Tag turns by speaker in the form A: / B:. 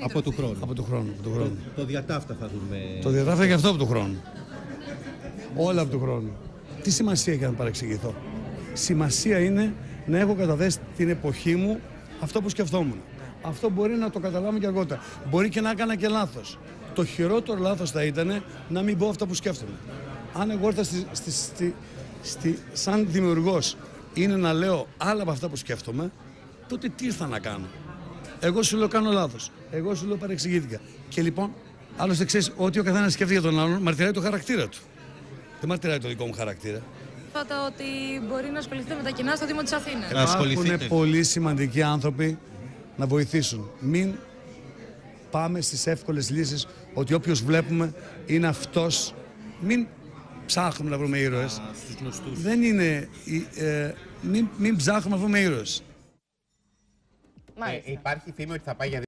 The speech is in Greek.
A: καλύτερο.
B: Από του
A: θα είναι.
B: χρόνου.
C: Από του χρόνου. Από του χρόνου.
B: Το διατάφτα θα δούμε.
C: Το διαγράφει και αυτό από του χρόνου. Όλα από του χρόνου. Τι σημασία έχει να παρεξηγηθώ; Σημασία είναι να έχω καταθέσει την εποχή μου αυτό που σκεφτόμουν. Αυτό μπορεί να το καταλάβουμε και αργότερα. Μπορεί και να έκανα και λάθος. Το χειρότερο λάθος θα ήταν να μην πω αυτά που σκέφτομαι. Αν εγώ ήρθα στη, στη, στη, στη- σαν δημιουργός είναι να λέω άλλα από αυτά που σκέφτομαι, τότε τι ήρθα να κάνω; Εγώ σου λέω κάνω λάθος. Εγώ σου λέω παρεξηγήθηκα. Και λοιπόν, άλλωστε ξέρεις ότι ο καθένας σκέφτεται για τον άλλον, μαρτυράει το χαρακτήρα του. Δεν μαρτυράει το δικό μου χαρακτήρα.
A: Είπατε ότι μπορεί να ασχοληθείτε με τα κοινά στο Δήμο της Αθήνας.
B: Να ασχοληθείτε.
C: Υπάρχουν πολύ σημαντικοί άνθρωποι να βοηθήσουν. Μην πάμε στις εύκολες λύσεις ότι όποιος βλέπουμε είναι αυτός. Μην ψάχνουμε να βρούμε ήρωες.
B: Στους γνωστούς.
C: Δεν είναι... ε, μην, μην ψάχνουμε να βρούμε ήρωες.
A: Μάλιστα.
D: Ε, υπάρχει φήμη ότι θα πάει για